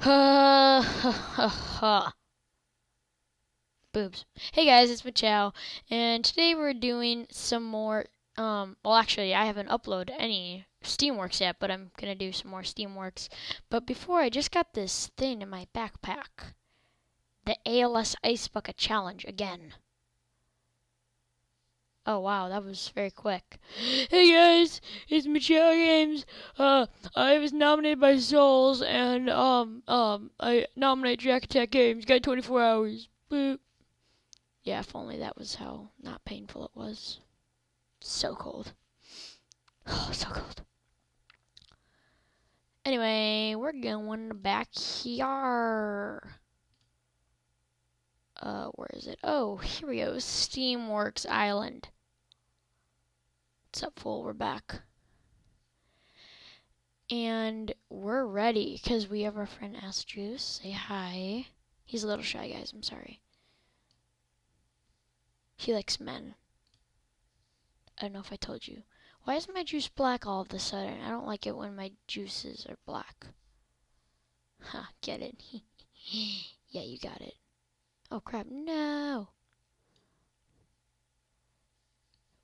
Ha ha ha. Boobs. Hey guys, it's Machow, and today we're doing some more. Um, well, actually, I haven't uploaded any Steamworks yet, but I'm gonna do some more Steamworks. But before, I just got this thing in my backpack, the ALS Ice Bucket Challenge again. Oh wow, that was very quick. Hey guys, it's Michelle Games. Uh, I was nominated by Souls, and um, um, I nominate Jack Attack Games. Got 24 hours. Boop. Yeah, if only that was how not painful it was. So cold. Oh, so cold. Anyway, we're going back here. Uh, where is it? Oh, here we go. Steamworks Island. What's up, fool? We're back. And we're ready because we have our friend Ass Juice. Say hi. He's a little shy, guys. I'm sorry. He likes men. I don't know if I told you. Why is my juice black all of a sudden? I don't like it when my juices are black. Ha, get it? yeah, you got it. Oh crap, no!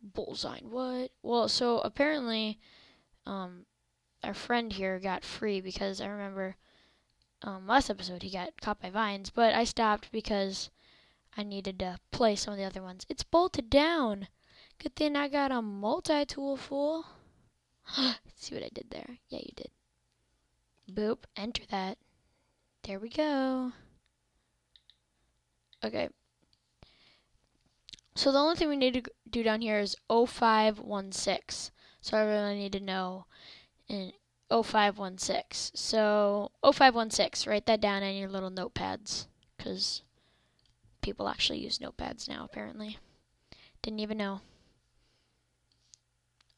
Bullseye, what? Well, so apparently, um, our friend here got free because I remember, um, last episode he got caught by vines, but I stopped because I needed to play some of the other ones. It's bolted down! Good thing I got a multi-tool, fool. See what I did there? Yeah, you did. Boop, enter that. There we go. Okay. So the only thing we need to do down here is 0516. So I really need to know in 0516. So 0516, write that down on your little notepads because people actually use notepads now apparently. Didn't even know.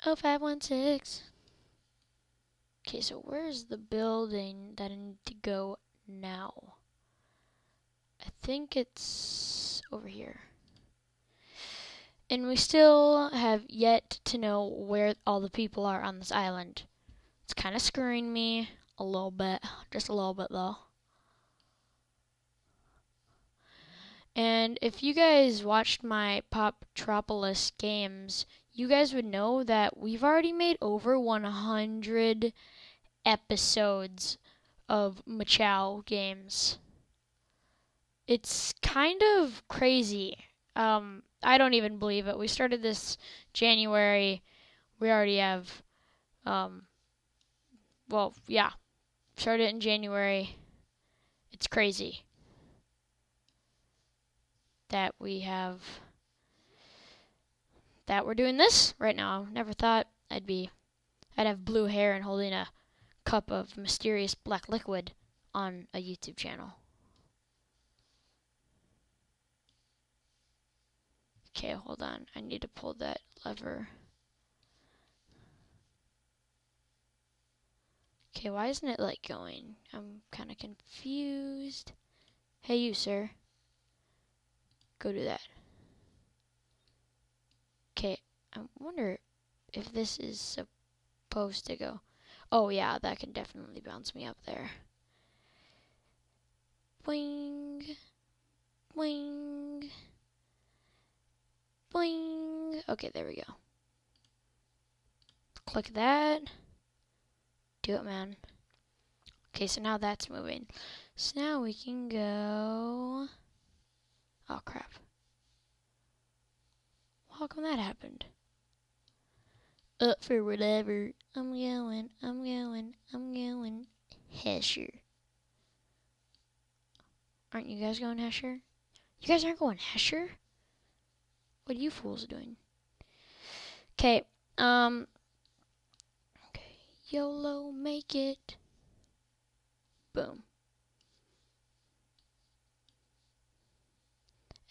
0516. Okay, so where's the building that I need to go now? I think it's over here. And we still have yet to know where all the people are on this island. It's kind of screwing me a little bit, just a little bit though. And if you guys watched my Pop Poptropolis games, you guys would know that we've already made over 100 episodes of Machow games. It's kind of crazy. Um, I don't even believe it. We started this January. We already have, um, well, yeah, started in January. It's crazy that we have that we're doing this right now. Never thought I'd be I'd have blue hair and holding a cup of mysterious black liquid on a YouTube channel. Okay, hold on. I need to pull that lever. Okay, why isn't it like going? I'm kind of confused. Hey, you, sir. Go do that. Okay, I wonder if this is supposed to go. Oh, yeah, that can definitely bounce me up there. Wing. Boing. Boing. Okay, there we go. Click that. Do it, man. Okay, so now that's moving. So now we can go... Oh, crap. How come that happened? Up for whatever. I'm going, I'm going, I'm going. Hesher. Aren't you guys going Hesher? You guys aren't going Hesher? What are you fools doing? Okay, um. Okay, YOLO, make it. Boom.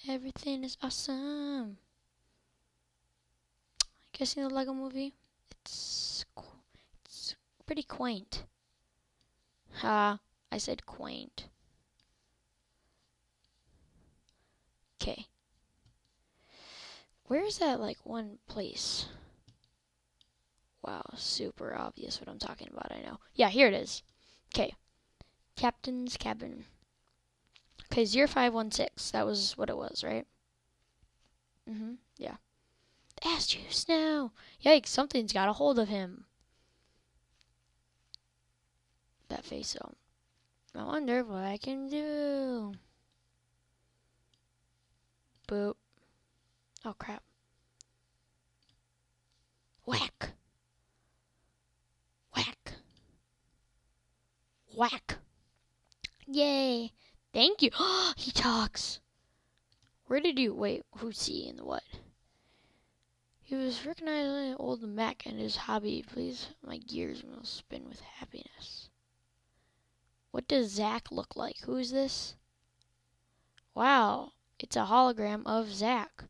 Everything is awesome. I guess Guessing the Lego movie? It's it's pretty quaint. Ha, I said quaint. Okay. Where's that, like, one place? Wow, super obvious what I'm talking about, I know. Yeah, here it is. Okay. Captain's cabin. Okay, 0516. That was what it was, right? Mm-hmm. Yeah. The ass juice now. Yikes, something's got a hold of him. That face so. I wonder what I can do. Boop. Oh crap. Whack. Whack. Whack. Yay. Thank you. he talks. Where did you wait? Who's he and the what? He was recognizing old Mac and his hobby. Please, my gears will spin with happiness. What does Zach look like? Who is this? Wow, it's a hologram of Zach.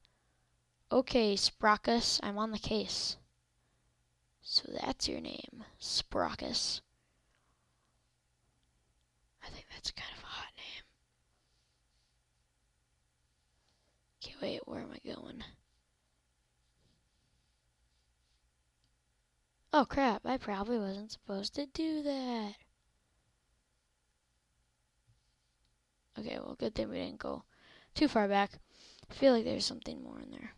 Okay, Sprockus, I'm on the case. So that's your name, Sprockus. I think that's kind of a hot name. Okay, wait, where am I going? Oh crap, I probably wasn't supposed to do that. Okay, well, good thing we didn't go too far back. I feel like there's something more in there.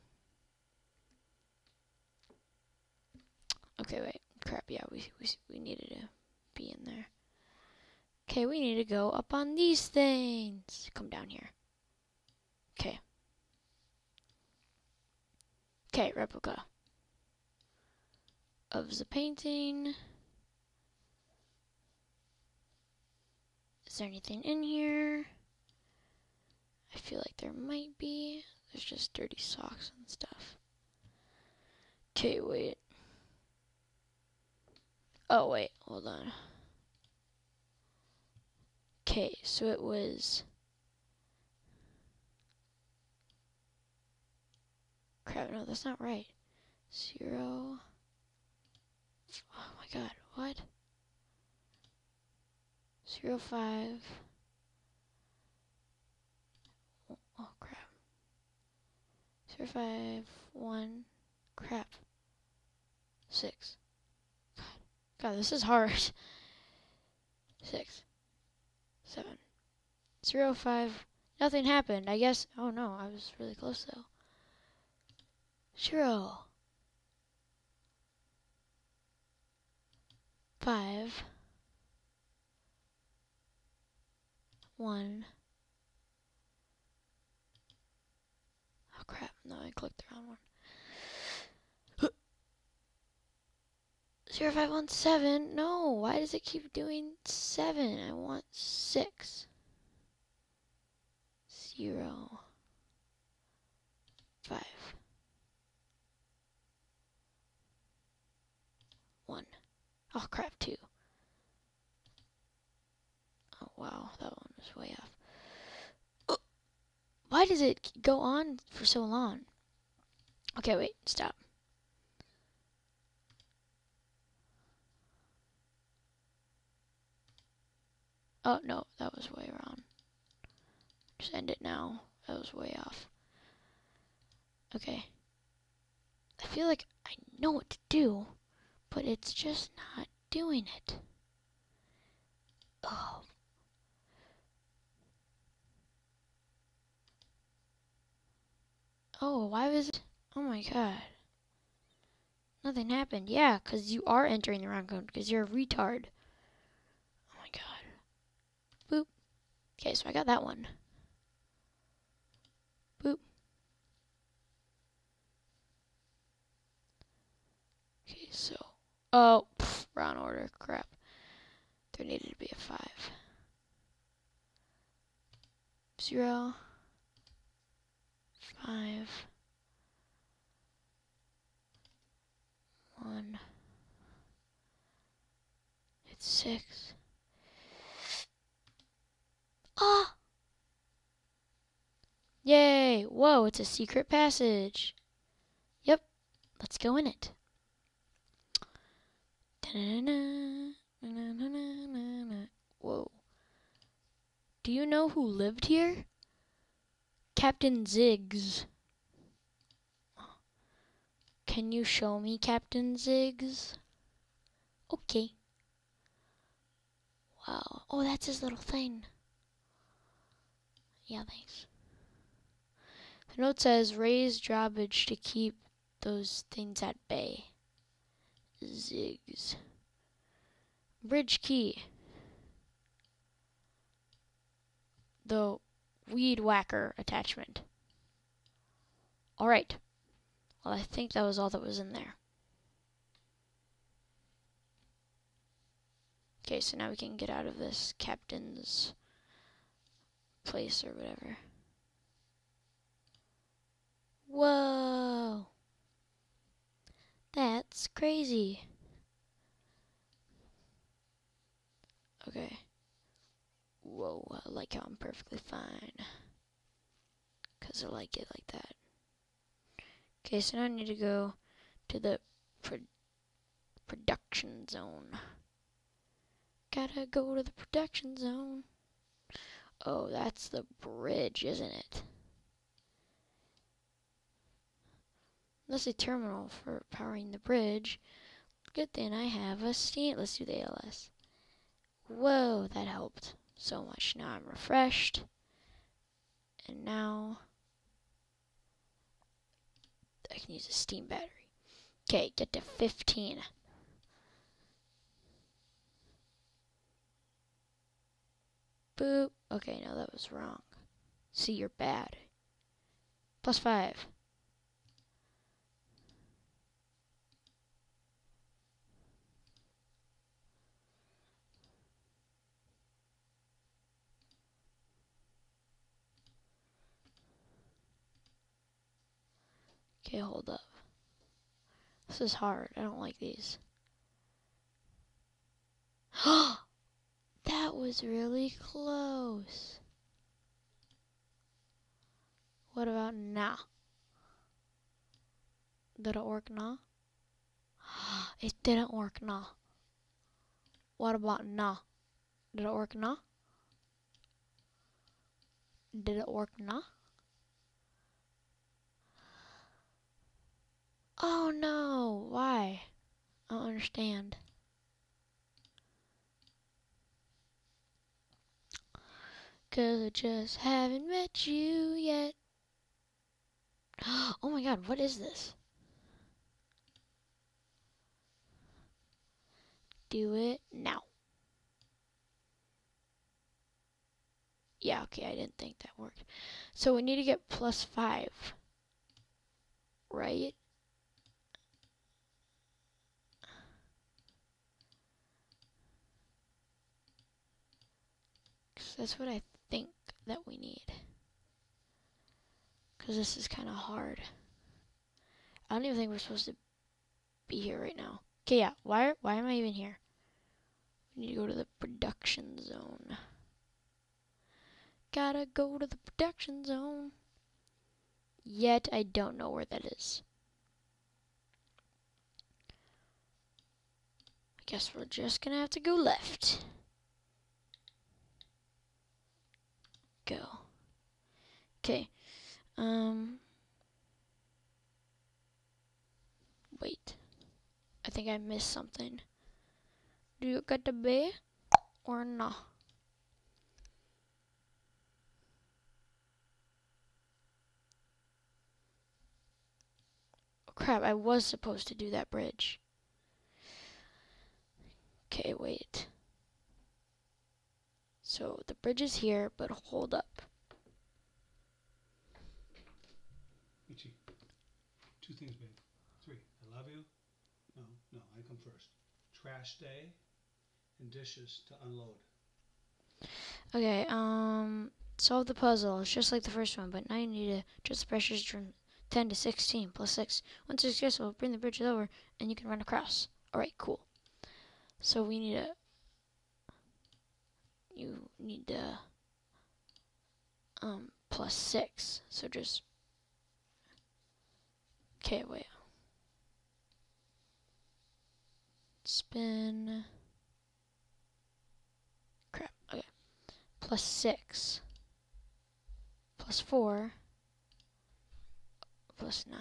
Okay, wait. Crap, yeah, we, we, we needed to be in there. Okay, we need to go up on these things. Come down here. Okay. Okay, replica of the painting. Is there anything in here? I feel like there might be. There's just dirty socks and stuff. Okay, wait. Oh, wait, hold on. Okay, so it was... Crap, no, that's not right. Zero... Oh my god, what? Zero five. Oh, crap. Zero five one. Crap. Six. God, this is hard. Six. Seven. Zero five. Nothing happened. I guess. Oh no, I was really close though. Zero. five, one. Oh crap, no, I clicked the wrong one. Zero five one seven. No, why does it keep doing seven? I want six. Zero. Five. One. Oh crap, two. Oh wow, that one was way off. Why does it go on for so long? Okay, wait, stop. Oh no, that was way wrong. Just end it now. That was way off. Okay. I feel like I know what to do but it's just not doing it. Oh. Oh, why was it? Oh my god. Nothing happened. Yeah, because you are entering the wrong code because you're a retard. Okay, so I got that one. Boop. Okay, so... Oh, pff, wrong order. Crap. There needed to be a 5. 0. 5. 1. It's 6. Whoa, it's a secret passage. Yep. Let's go in it. Whoa. Do you know who lived here? Captain Ziggs. Can you show me Captain Ziggs? Okay. Wow. Oh, that's his little thing. Yeah, thanks. The note says raise drawbridge to keep those things at bay. Zigs. Bridge key. The weed whacker attachment. Alright. Well, I think that was all that was in there. Okay, so now we can get out of this captain's place or whatever. Whoa! That's crazy. Okay. Whoa, I like how I'm perfectly fine. Because I like it like that. Okay, so now I need to go to the pro production zone. Gotta go to the production zone. Oh, that's the bridge, isn't it? That's a terminal for powering the bridge. Good thing I have a steam. Let's do the ALS. Whoa, that helped so much. Now I'm refreshed. And now I can use a steam battery. Okay, get to 15. Boop. Okay, no, that was wrong. See, you're bad. Plus 5. Okay, hold up. This is hard. I don't like these. that was really close. What about now? Did it work now? It didn't work now. What about now? Did it work now? Did it work now? Oh no, why? I don't understand. Cause I just haven't met you yet. Oh my god, what is this? Do it now. Yeah, okay, I didn't think that worked. So we need to get plus five. Right? That's what I think that we need. Because this is kind of hard. I don't even think we're supposed to be here right now. Okay, yeah. Why, why am I even here? We need to go to the production zone. Gotta go to the production zone. Yet I don't know where that is. I guess we're just gonna have to go left. Go. Okay. Um. Wait. I think I missed something. Do you get the bay or no? Oh, crap, I was supposed to do that bridge. Okay, wait. So the bridge is here, but hold up. Ichi, two things, babe. Three. I love you. No, no, I come first. Trash day and dishes to unload. Okay, um, solve the puzzle. It's just like the first one, but now you need to adjust the pressures from 10 to 16 plus 6. Once successful, bring the bridge over and you can run across. Alright, cool. So we need to need to um plus six. So just okay, wait. Spin. Crap. Okay. Plus six. Plus four. Plus nine.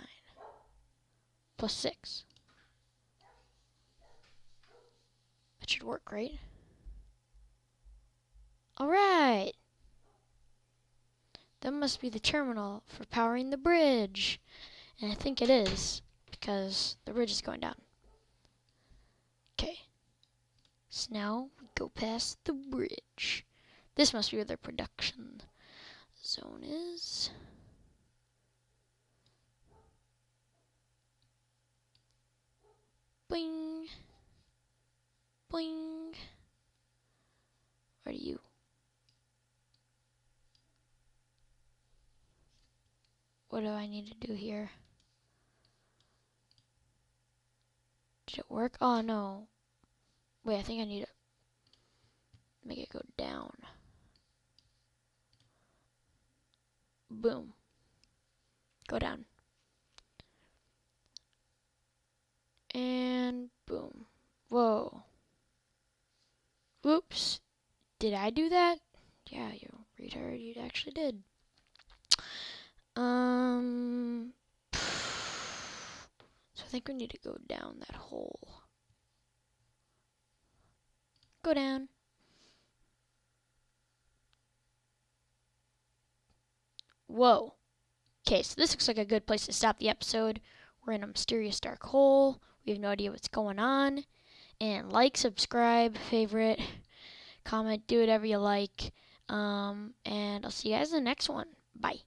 Plus six. That should work, right? Alright. That must be the terminal for powering the bridge. And I think it is, because the bridge is going down. Okay. So now we go past the bridge. This must be where their production zone is. Boing. Boing. Where are you? What do I need to do here? Did it work? Oh no. Wait, I think I need to make it go down. Boom. Go down. And boom. Whoa. Whoops. Did I do that? Yeah, you retard, you actually did. Um, so I think we need to go down that hole. Go down. Whoa. Okay, so this looks like a good place to stop the episode. We're in a mysterious dark hole. We have no idea what's going on. And like, subscribe, favorite, comment, do whatever you like. Um, and I'll see you guys in the next one. Bye.